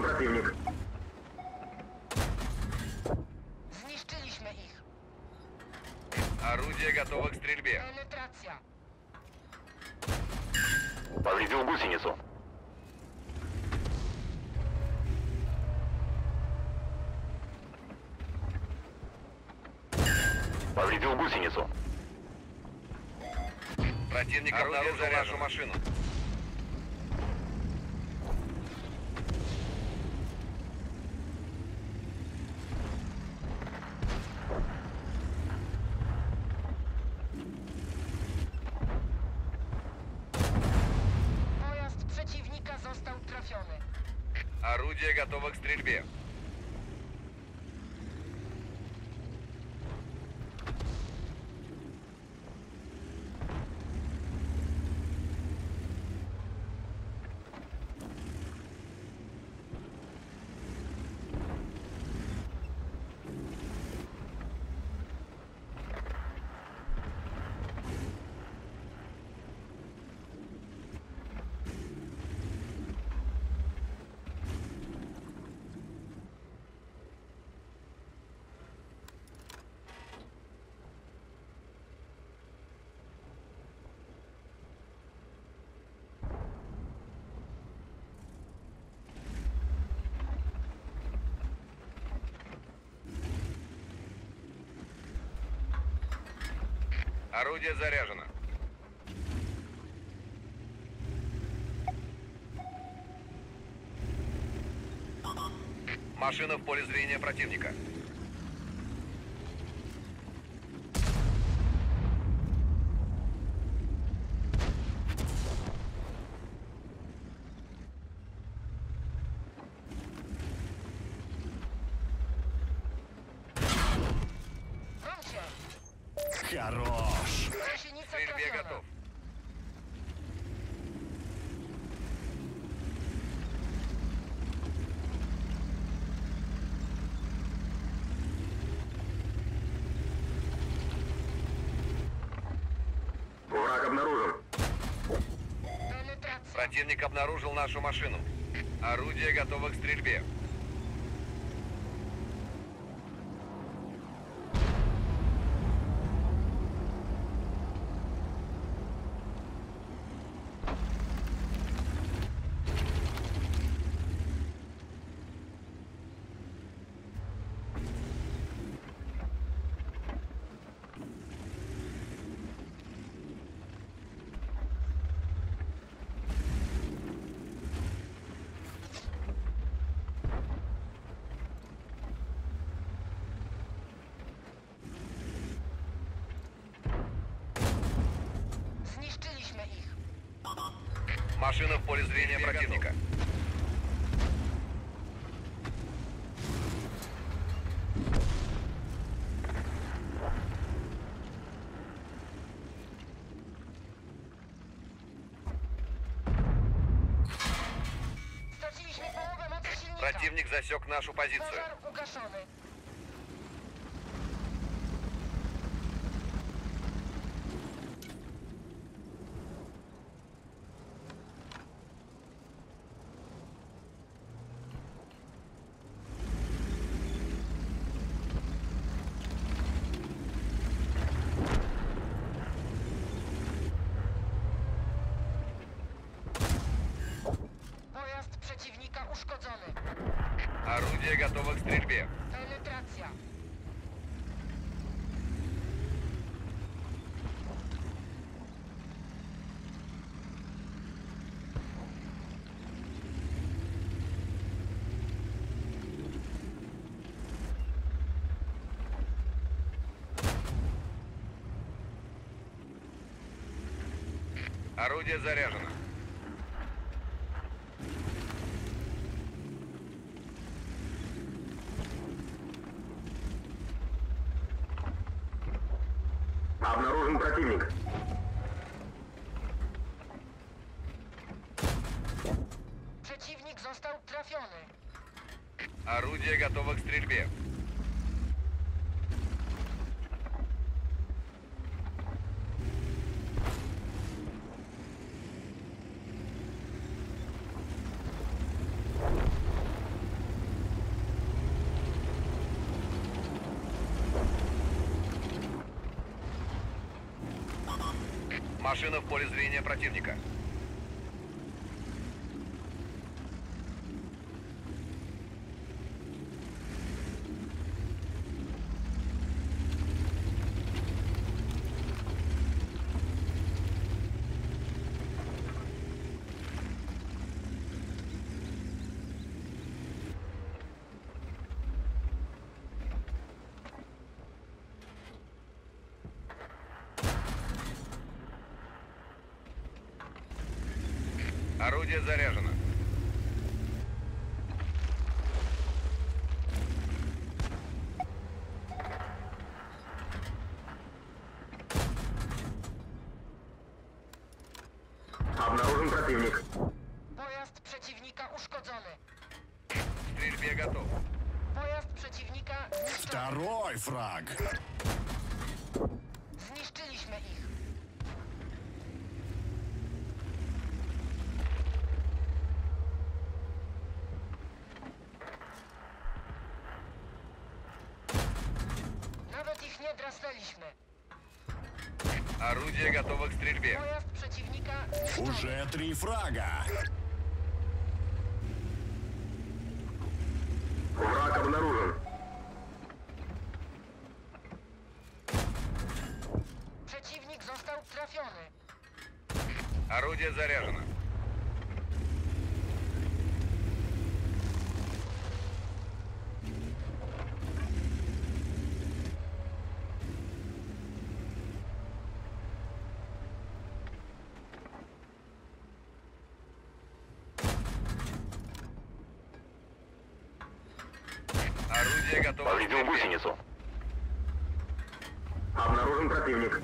Обнаружен противник. Zniszczyliśmy ich. Орудие готово к стрельбе. Penetracja. Повредил гусеницу. Повредил гусеницу. Противник обнаружил нашу машину. Pojazd przeciwnika został trafiony. Орудие готово к стрельбе. Орудие заряжено. Машина в поле зрения противника. Хорош! Стрельбе готов. Враг обнаружен. Противник обнаружил нашу машину. Орудие готово к стрельбе. Zniszczyliśmy ich. Машина в поле зрения противника. Mocy silnika. Противник засек нашу позицию. Ugaszony. Pojazd przeciwnika uszkodzony. Орудие готово к стрельбе. Орудие заряжено. Обнаружен противник. Przeciwnik został trafiony. Орудие готово к стрельбе. Машина в поле зрения противника. Орудие заряжено. Обнаружен противник. Pojazd przeciwnika uszkodzony. В стрельбе готов. Pojazd przeciwnika zniszczony. Второй фраг. Zniszczyliśmy ich. Nie drasnęliśmy. Орудие готово к стрельбе. Pojazd przeciwnika zniszczony. Уже три фрага. Враг обнаружен. Przeciwnik został trafiony. Орудие заряжено. Орудие готово к Повредил гусеницу. Обнаружен противник.